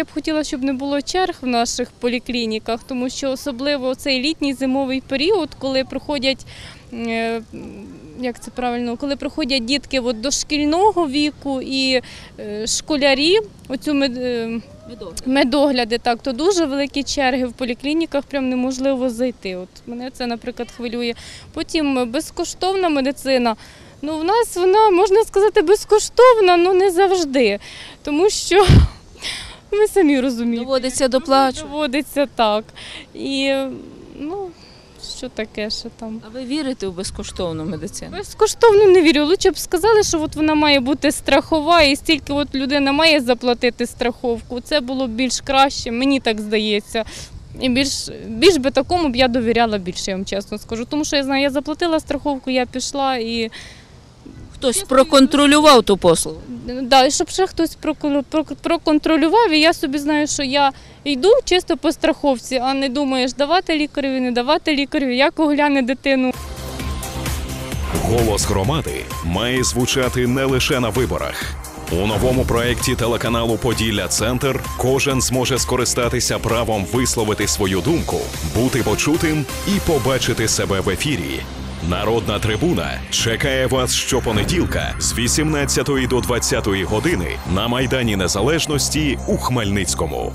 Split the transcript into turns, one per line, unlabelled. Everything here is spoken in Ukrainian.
Я б хотіла, щоб не було черг в наших поліклініках, тому що особливо цей літній зимовий період, коли проходять. е, Як це правильно, коли приходять дітки от дошкільного віку і е, школярі, оцю мед, е, медогляди, так, то дуже великі черги в поліклініках, прям неможливо зайти. От мене це, наприклад, хвилює. Потім безкоштовна медицина. Ну, в нас вона, можна сказати, безкоштовна, але не завжди. Тому що ви самі розумієте.
Доводиться доплачувати.
Доводиться так. І ну, що таке ще там?
А ви вірите в безкоштовну медицину?
Безкоштовно не вірю. Лучше б сказали, що от вона має бути страхова, і стільки от людина має заплатити страховку. Це було б більш краще, мені так здається. І більш, більш би такому б я довіряла більше, я вам чесно скажу. Тому що я знаю, я заплатила страховку, я пішла і
Хтось проконтролював ту послугу.
Да, і щоб ще хтось прокон- проконтролював, і я собі знаю, що я йду чисто по страховці, а не думаєш, давати лікареві, не давати лікареві, як огляне дитину.
Голос громади має звучати не лише на виборах. У новому проєкті телеканалу Поділля Центр кожен зможе скористатися правом висловити свою думку, бути почутим і побачити себе в ефірі. Народна трибуна чекає вас щопонеділка з 18 до 20 години на Майдані Незалежності у Хмельницькому.